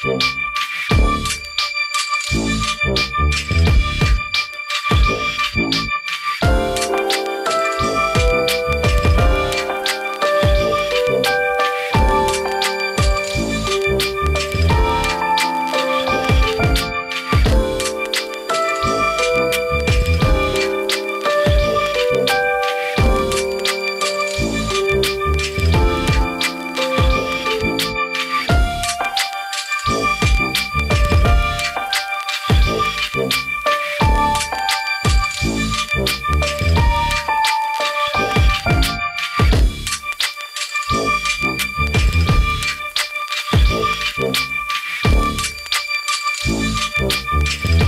Thank you. Thank you.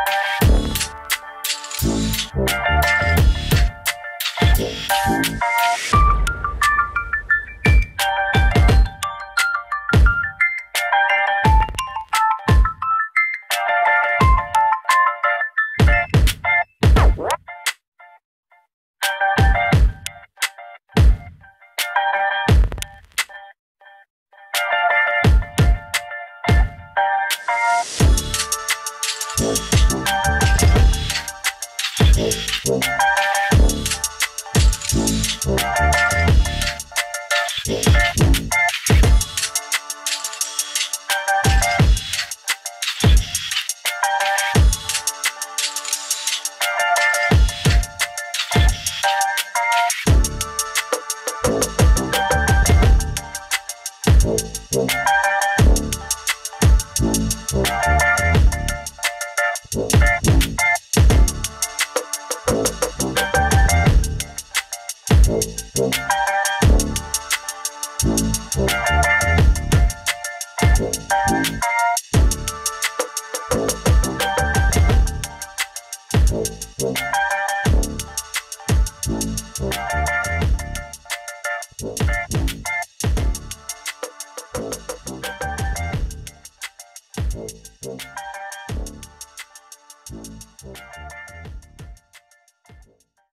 Thank